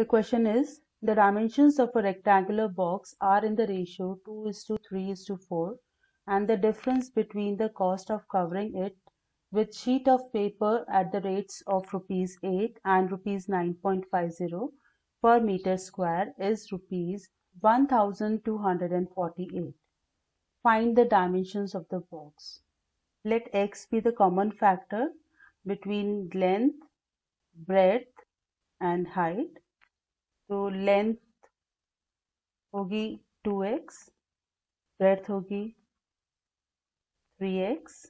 The question is, the dimensions of a rectangular box are in the ratio 2 is to 3 is to 4 and the difference between the cost of covering it with sheet of paper at the rates of rupees 8 and rupees 9.50 per meter square is rupees 1248. Find the dimensions of the box. Let x be the common factor between length, breadth and height तो length होगी two x breadth होगी three x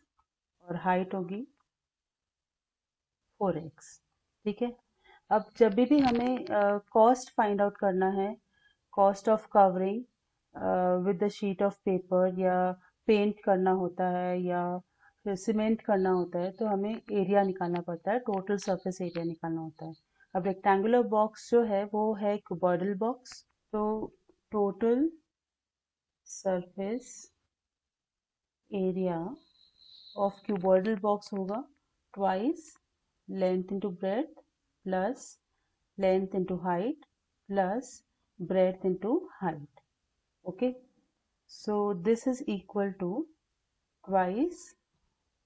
और height होगी four x ठीक है अब जब भी हमें कॉस्ट फाइंड आउट करना है cost of covering with the sheet of paper या पेंट करना होता है या सीमेंट करना होता है तो हमें एरिया निकालना पड़ता है टोटल सरफेस एरिया निकालना होता है अब रेक्टेंगुलर बॉक्स जो है वो है क्यूबॉइडल बॉक्स तो total surface area of cuboidal box होगा twice length into breadth plus length into height plus height okay so this is equal to twice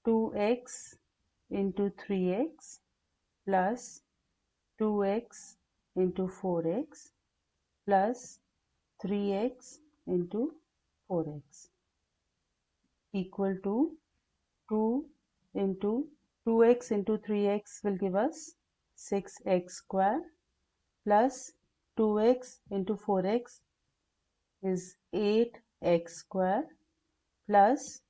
two x into three x plus 2x into 4x plus 3x into 4x equal to 2 into 2x into 3x will give us 6x square plus 2x into 4x is 8x square plus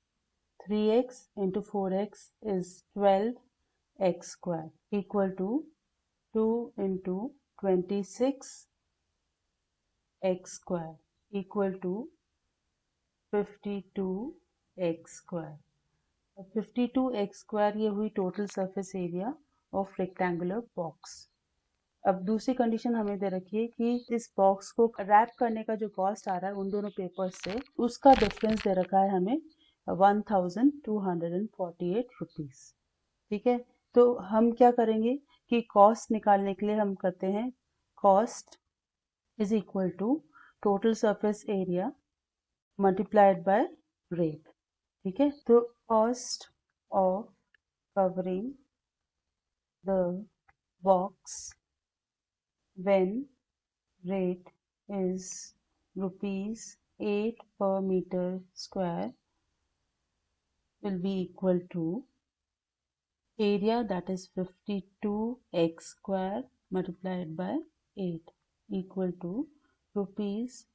3x into 4x is 12x square equal to two into twenty six x square equal to fifty two x square fifty two x square ये हुई total surface area of rectangular box अब दूसरी condition हमें दे रखी है कि इस box को रैप करने का जो कॉस्ट आ रहा है उन दोनों पेपर से उसका डिफरेंस दे रखा है हमें one thousand two hundred and forty eight rupees ठीक है तो हम क्या करेंगे की कॉस्ट निकालने के लिए हम करते हैं cost is equal to total surface area multiplied by rate ठीक है तो cost of covering the box when rate is rupees eight per metre square will be equal to area that is 52x square multiplied by 8 equal to rupees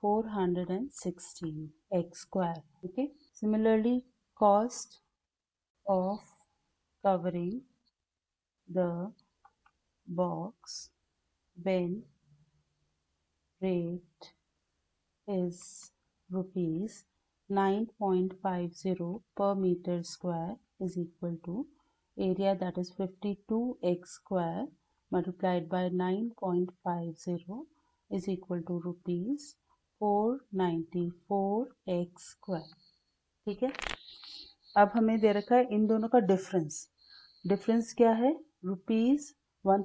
416 x square okay similarly cost of covering the box when rate is rupees 9.50 per meter square is equal to area that is 52x square multiplied by 9.50 is equal to rupees 494x square ठीक है अब हमें दे रखा है इन दोनों का difference difference क्या है रुपीज़ वन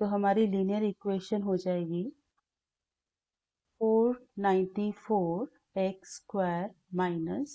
तो हमारी लीनियर इक्वेशन हो जाएगी four ninety four x square minus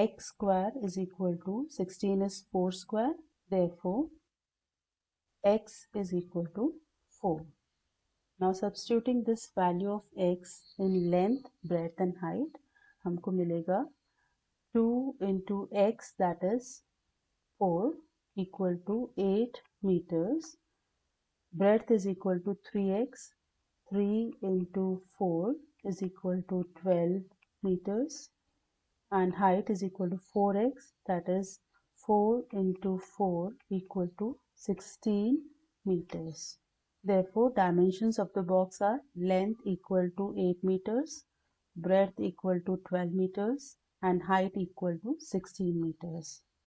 x square is equal to 16 is 4 square therefore x is equal to 4 now substituting this value of x in length breadth and height हमको मिलेगा 2 into x that is 4 equal to 8 meters breadth is equal to 3x 3 into 4 is equal to 12 meters and height is equal to 4x that is 4 into 4 equal to 16 meters. Therefore, dimensions of the box are length equal to 8 meters, breadth equal to 12 meters and height equal to 16 meters.